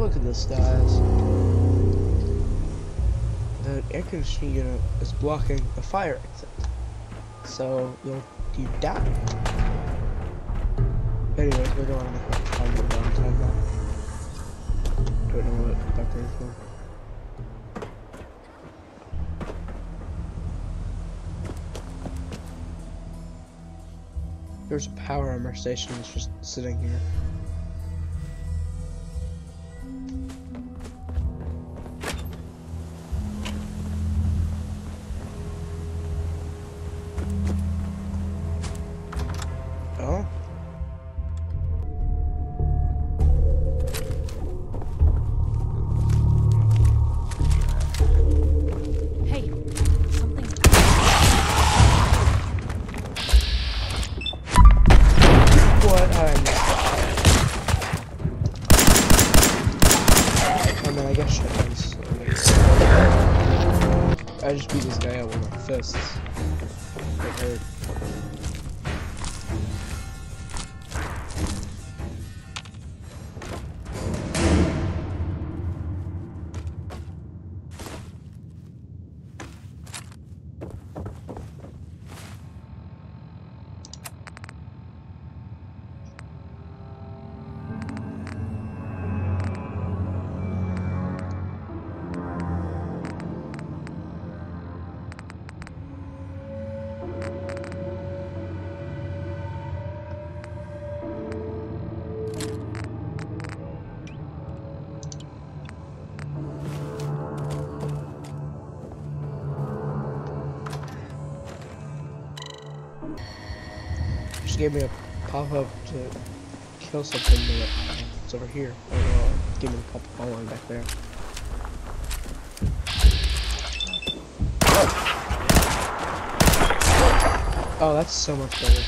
Look at this, guys. The air conditioning unit is blocking the fire exit. So you'll you die. Anyways, we're going on the time of downtime now. Don't know what that came from. There's a power armor station that's just sitting here. Gave me a pop-up to kill something, but uh, it's over here. I don't. Give me the pop-up following back there. Oh, that's so much better.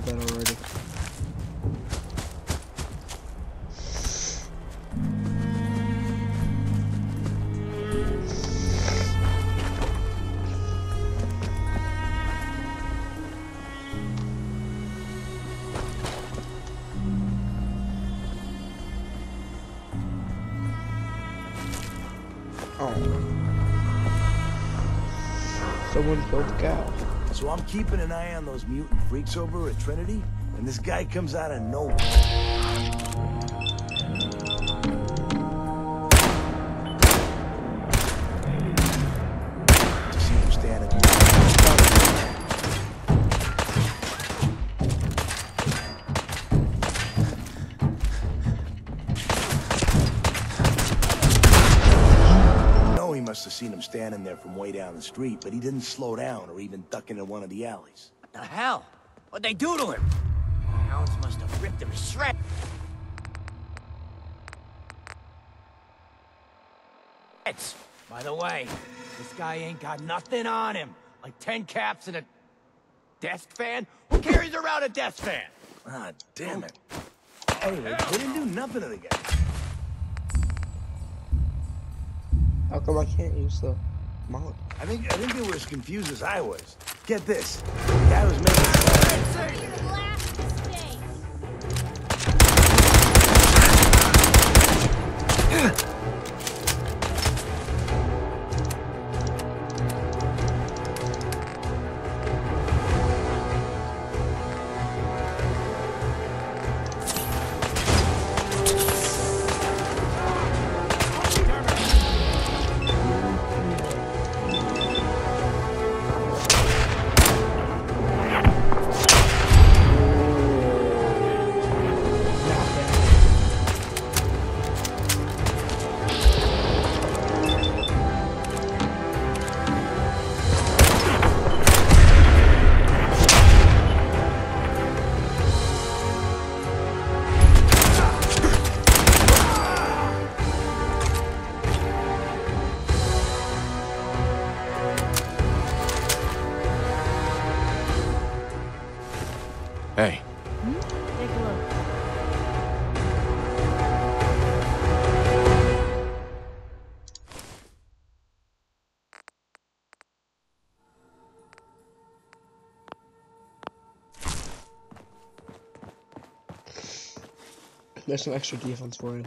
For that already. Oh. Someone killed the cow. So I'm keeping an eye on those mutant freaks over at Trinity, and this guy comes out of nowhere. Must have seen him standing there from way down the street, but he didn't slow down or even duck into one of the alleys. What the hell? What'd they do to him? Hounds must have ripped him to shreds. By the way, this guy ain't got nothing on him. Like ten caps and a desk fan? Who carries around a desk fan? Ah, damn it. Anyway, they didn't do nothing to the guy. How come I can't use the I think I think they were as confused as I was. Get this. The guy was making There's some extra defense for you.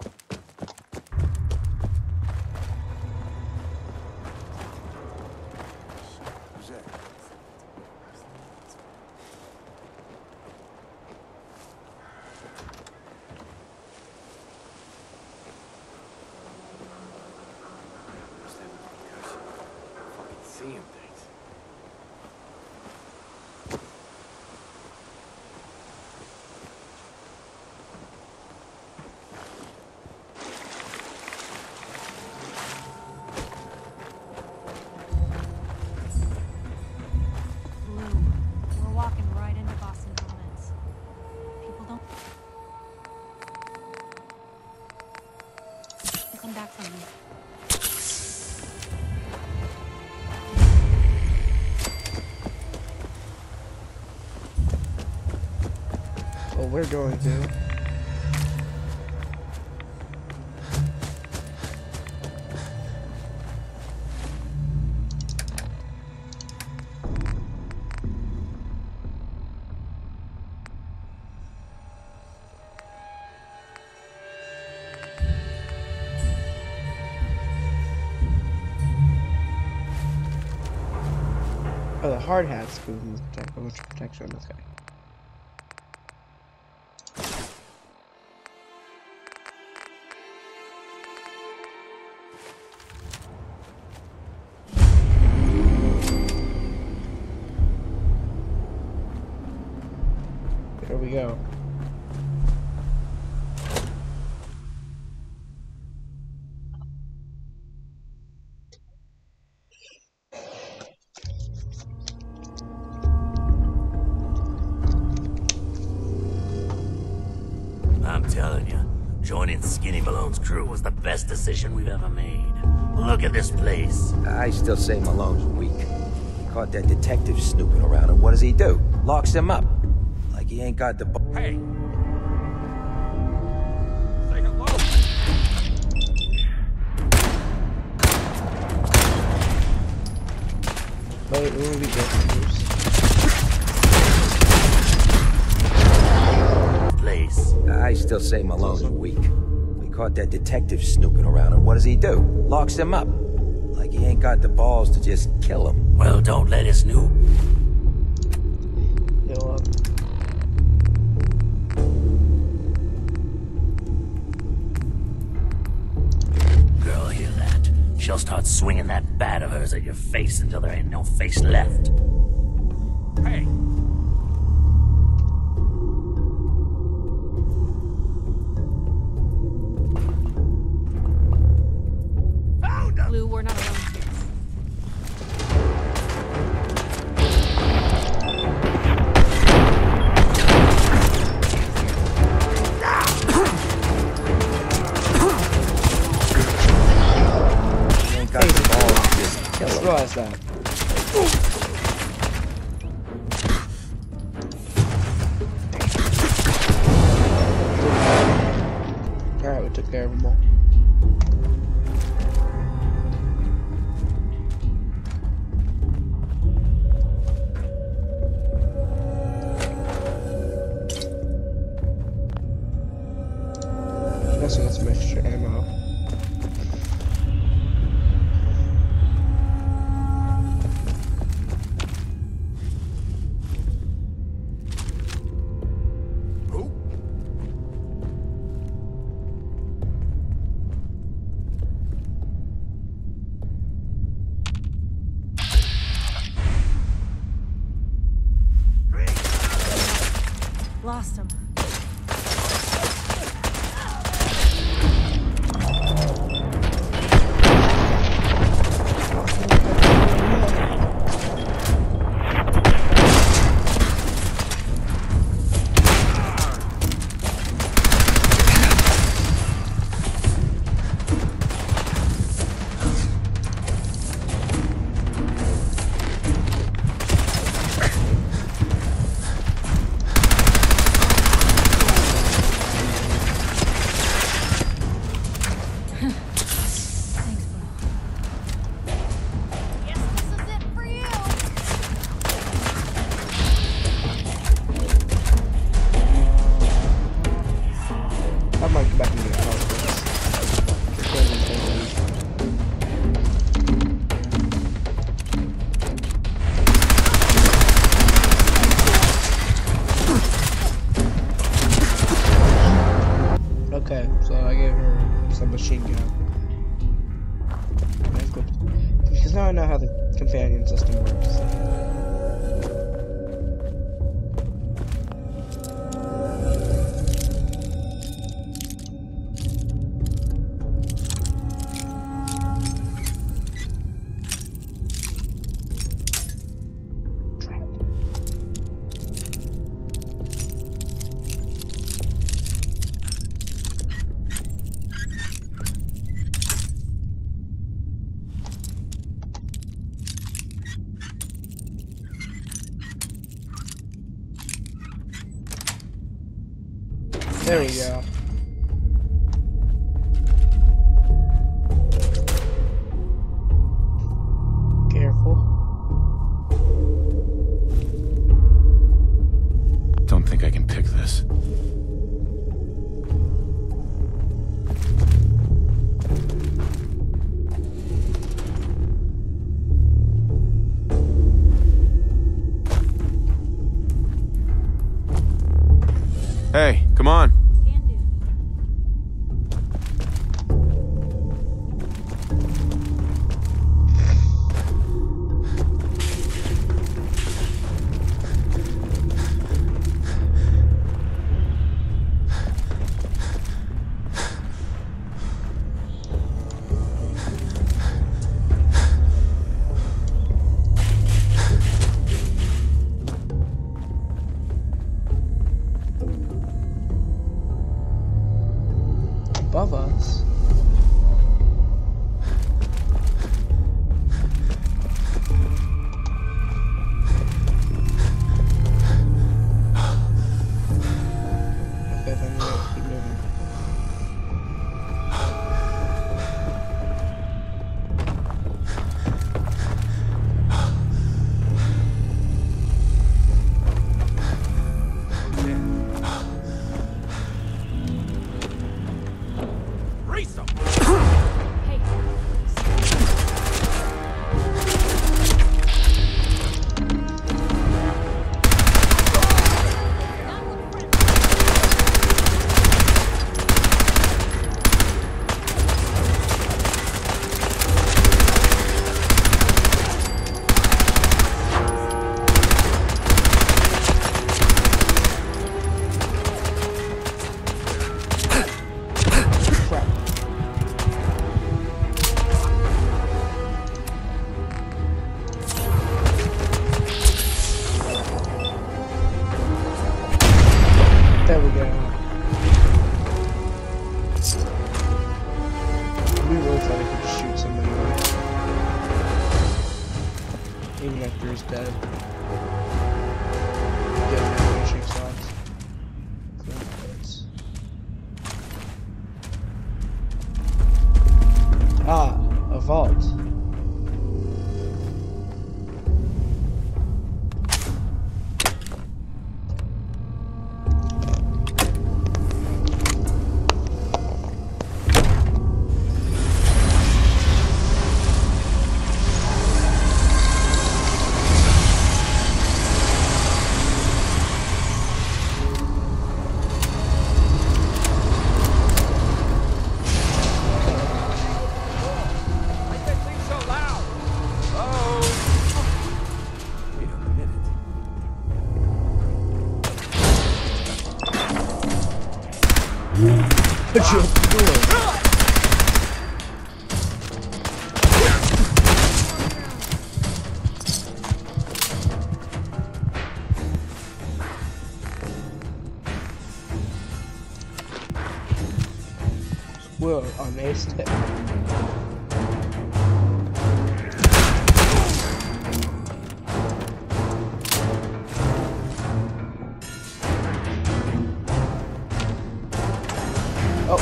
We're going to. Oh, the hard hat's good in protect, how much protection on this guy. Decision we've ever made. Look at this place. I still say Malone's weak. He caught that detective snooping around, and what does he do? Locks him up. Like he ain't got the. Hey! Say hello! Wait, where we go? Place. I still say Malone's weak. We caught that detective snooping around, and what does he do? Locks him up. Like he ain't got the balls to just kill him. Well, don't let us know. He'll, um, Girl, hear that? She'll start swinging that bat of hers at your face until there ain't no face left. We got some extra ammo. There we go. Careful. Don't think I can pick this. Hey, come on. Joker's dead. Well, I missed it. Oh.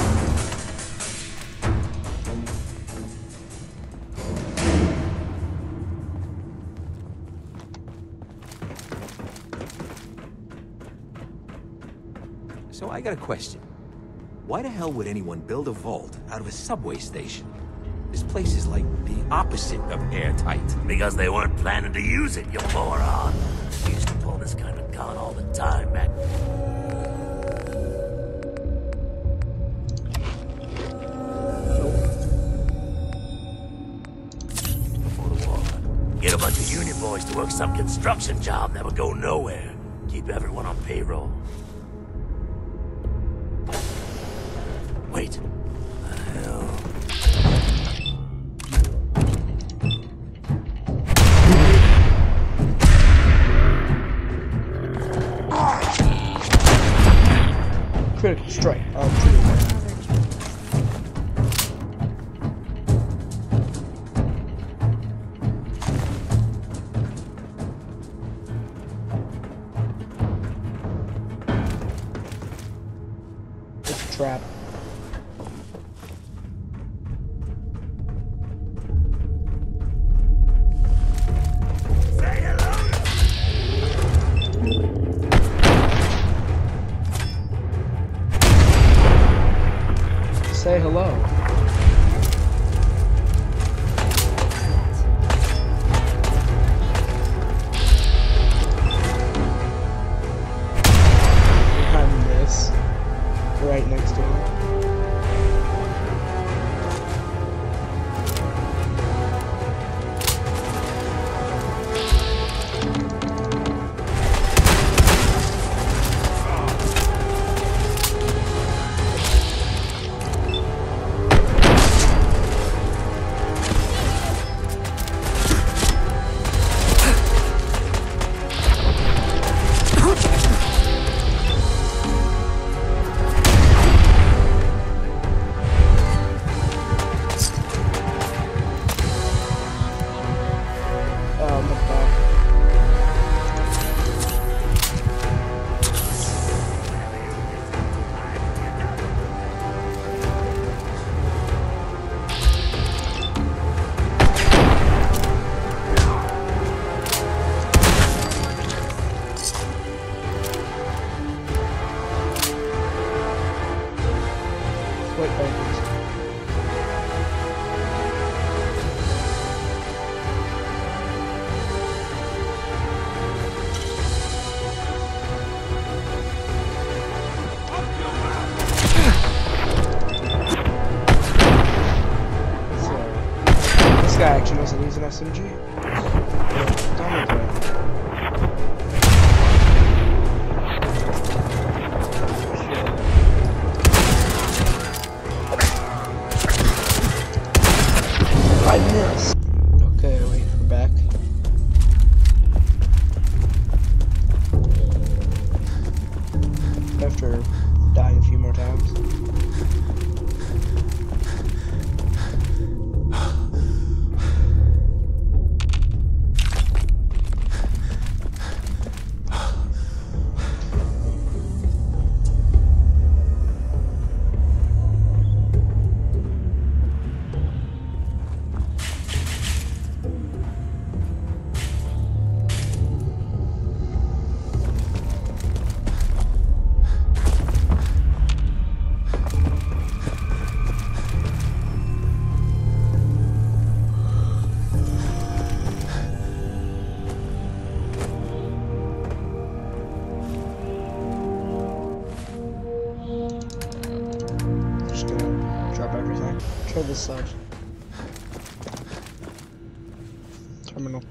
So I got a question. Why the hell would anyone build a vault out of a subway station? This place is like the opposite of airtight. Because they weren't planning to use it, you moron. We used to pull this kind of gun all the time back. Before the war. Get a bunch of union boys to work some construction job that would go nowhere. Keep everyone on payroll. Critical strike. Um, SMG. Try this side. Terminal.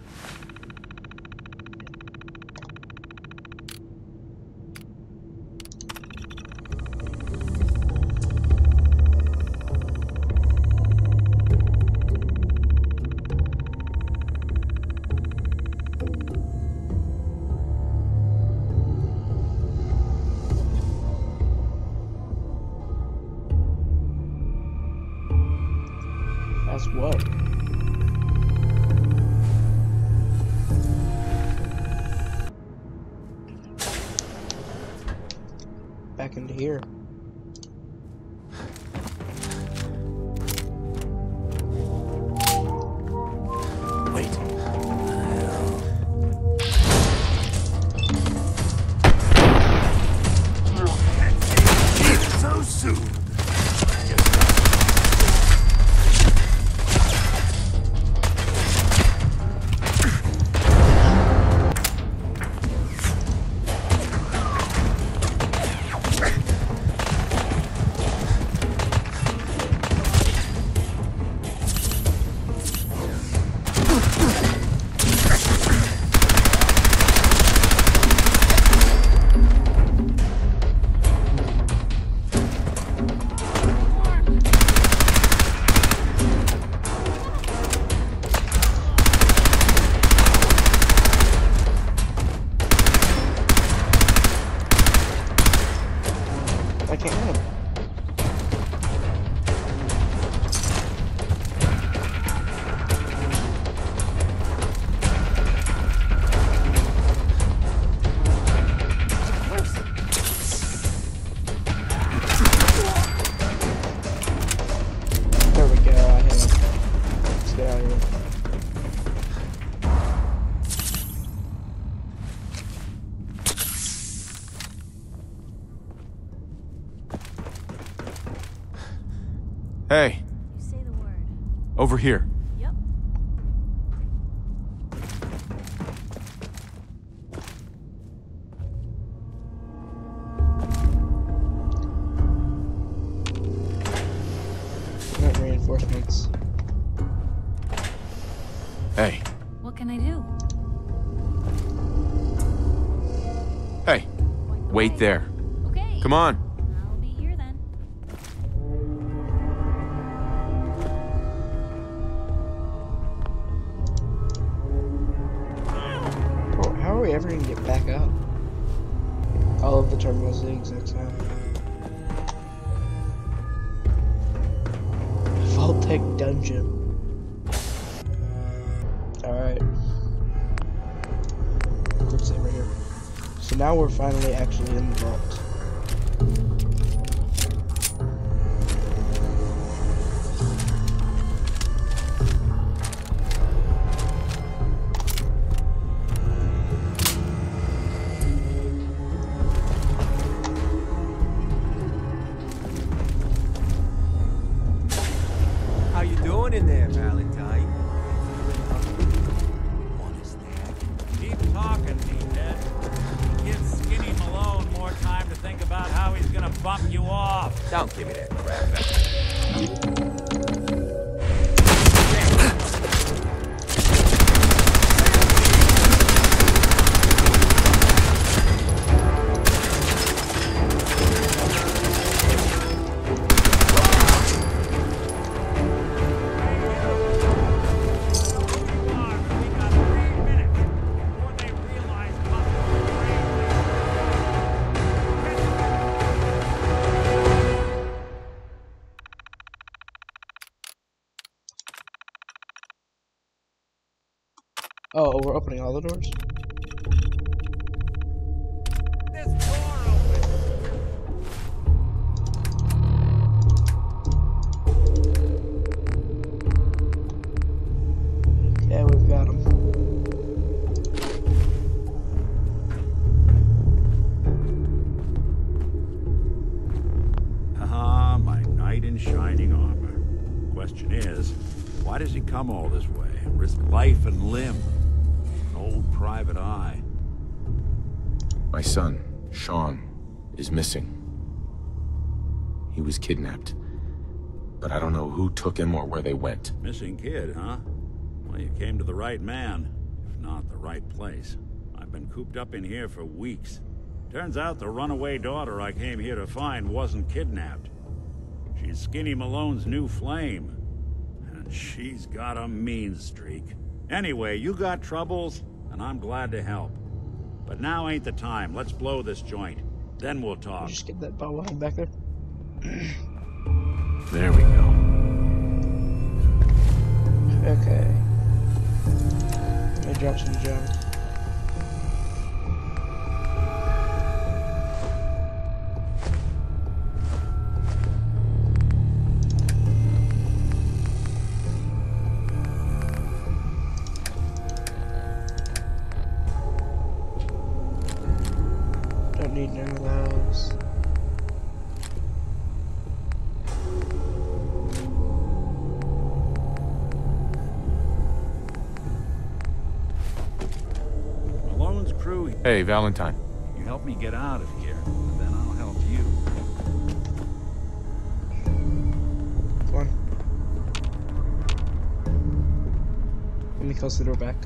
Over here. Yep. Not reinforcements. Hey, What can I do? hey, wait there. Okay. Come on. In there, Valentine? Keep talking. Give Skinny Malone more time to think about how he's gonna bump you off. Don't give me that does he come all this way? Risk life and limb? Old private eye. My son, Sean, is missing. He was kidnapped. But I don't know who took him or where they went. Missing kid, huh? Well, you came to the right man, if not the right place. I've been cooped up in here for weeks. Turns out the runaway daughter I came here to find wasn't kidnapped. She's Skinny Malone's new flame. And she's got a mean streak. Anyway, you got troubles, and I'm glad to help. But now ain't the time. Let's blow this joint. Then we'll talk. Just get that bow line back there. There we go. Okay. Let me drop some gems. Hey, Valentine. you help me get out of here, and then I'll help you. Come on. Let me close the door back.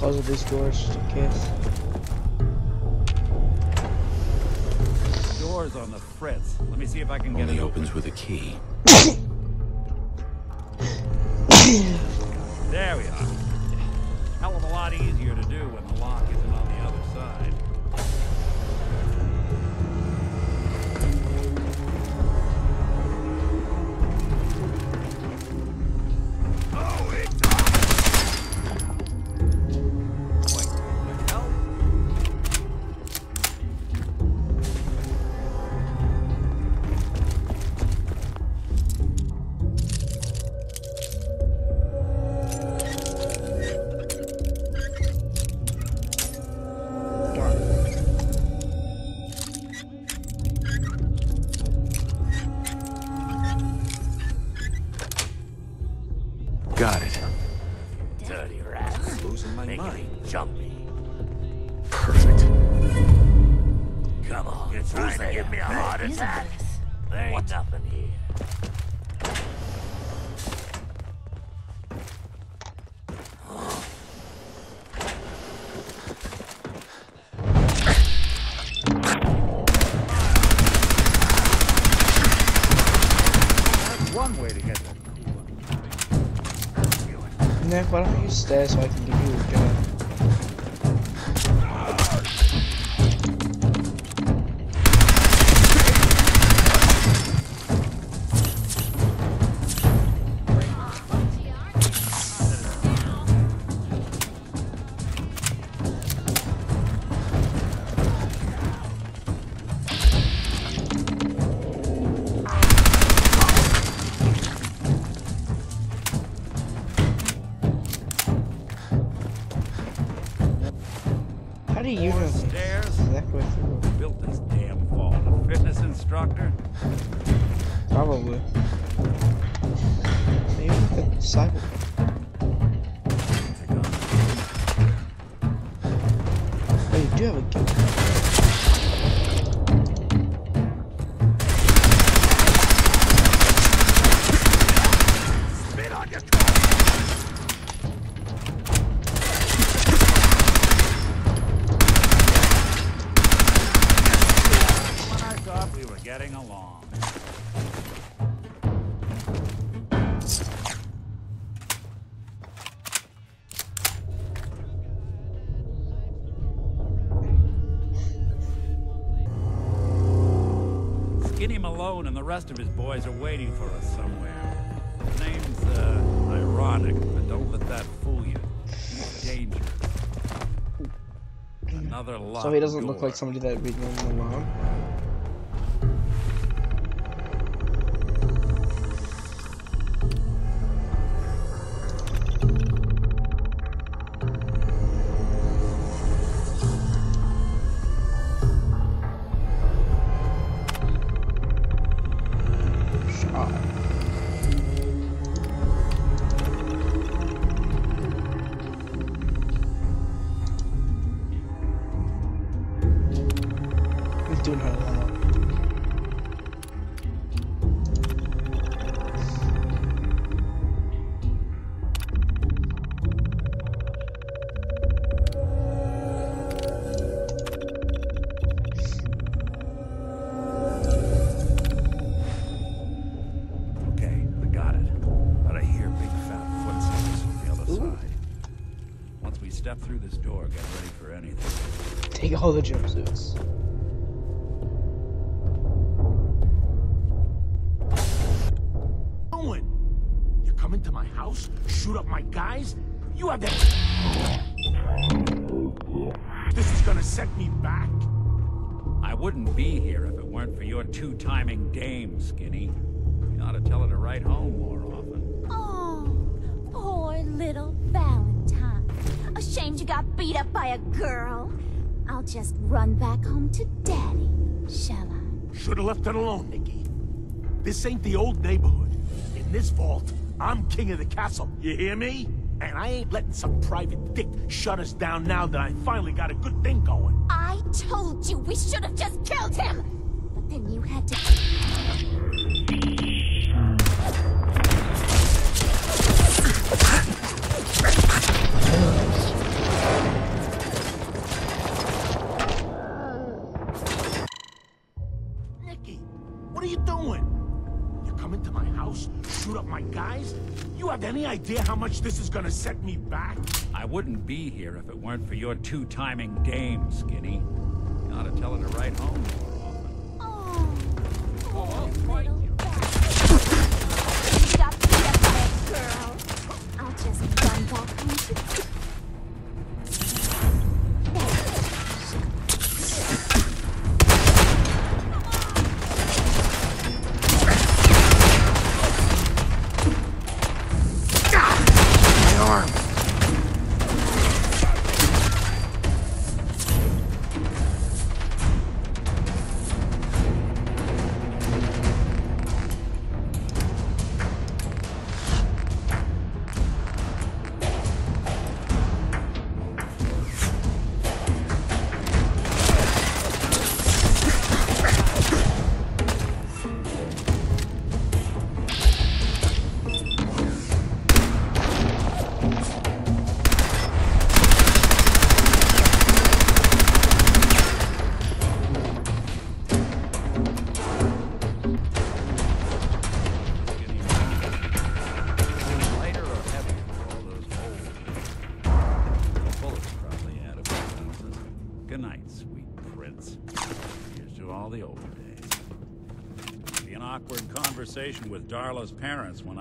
Just close these doors just in case. Door's on the fritz. Let me see if I can get Only it opens with a key. There we are. Hell of a lot easier to do when the lock isn't on the other side. Come on. You're trying to give me a heart attack? There ain't nothing here. That's one way to get them. Nick, why don't you stay so I can give do have a rest of his boys are waiting for us somewhere. Name's, uh, ironic, but don't let that fool you. He's dangerous. Another So he doesn't look like somebody that would be living alone. Shot. He's all the jumpsuits. doing? You come into my house, shoot up my guys? You have that. This is gonna set me back. I wouldn't be here if it weren't for your two-timing dame, Skinny. You ought to tell her to write home more often. Oh, poor little Valentine. Ashamed you got beat up by a girl. I'll just run back home to Daddy, shall I? Should've left it alone, Nikki. This ain't the old neighborhood. In this vault, I'm king of the castle. You hear me? And I ain't letting some private dick shut us down now that I finally got a good thing going. I told you we should have just killed him! But then you had to... idea how much this is gonna set me back? I wouldn't be here if it weren't for your two-timing dame, Skinny. You ought to tell her to write home more often. Oh, poor little Valentine. You got beat up by girl. I'll just run back home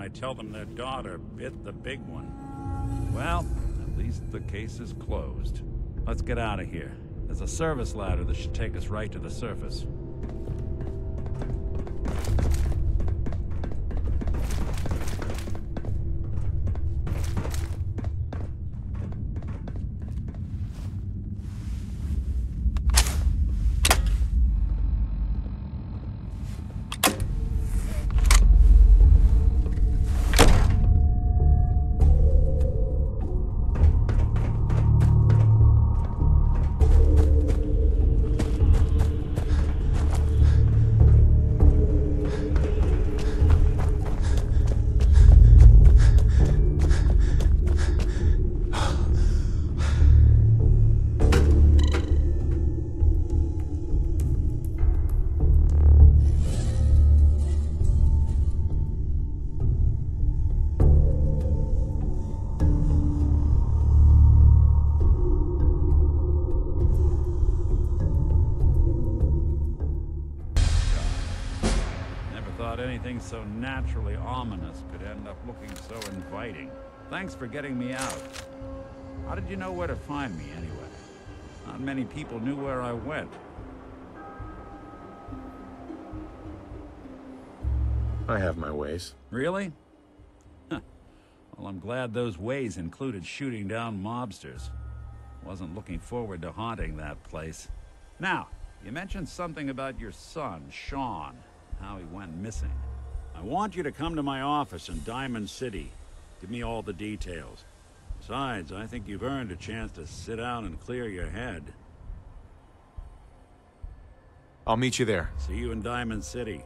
tell them their daughter bit the big one. Well, at least the case is closed. Let's get out of here. There's a service ladder that should take us right to the surface. So naturally ominous could end up looking so inviting. Thanks for getting me out. How did you know where to find me, anyway? Not many people knew where I went. I have my ways. Really? Well, I'm glad those ways included shooting down mobsters. Wasn't looking forward to haunting that place. Now, you mentioned something about your son, Shaun, how he went missing. I want you to come to my office in Diamond City. Give me all the details. Besides, I think you've earned a chance to sit down and clear your head. I'll meet you there. See you in Diamond City.